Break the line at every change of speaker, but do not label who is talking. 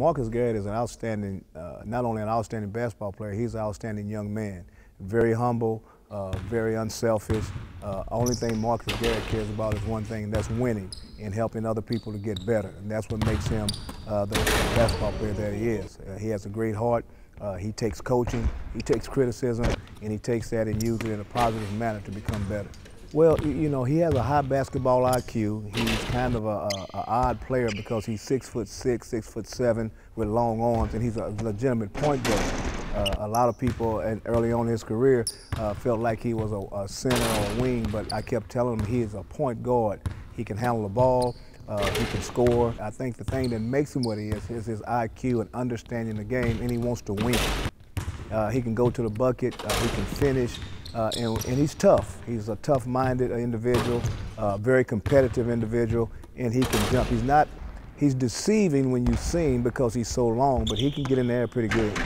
Marcus Garrett is an outstanding, uh, not only an outstanding basketball player, he's an outstanding young man. Very humble, uh, very unselfish. Uh, only thing Marcus Garrett cares about is one thing, and that's winning and helping other people to get better. And that's what makes him uh, the, basketball player that he is. Uh, he has a great heart. Uh, he takes coaching, he takes criticism, and he takes that and uses it in a positive manner to become better. Well, you know, he has a high basketball IQ. He's kind of a, a, a, odd player because he's six foot six, six foot seven with long arms, and he's a legitimate point guard. Uh, a lot of people early on in his career uh, felt like he was a, a, center or a wing, but I kept telling him he is a point guard. He can handle the ball. Uh, he can score. I think the thing that makes him what he is is his IQ and understanding the game, and he wants to win. Uh, he can go to the bucket. Uh, he can finish. Uh, and, and, he's tough. He's a tough-minded individual, uh, very competitive individual, and he can jump. He's not, he's deceiving when you see him because he's so long, but he can get in there pretty good.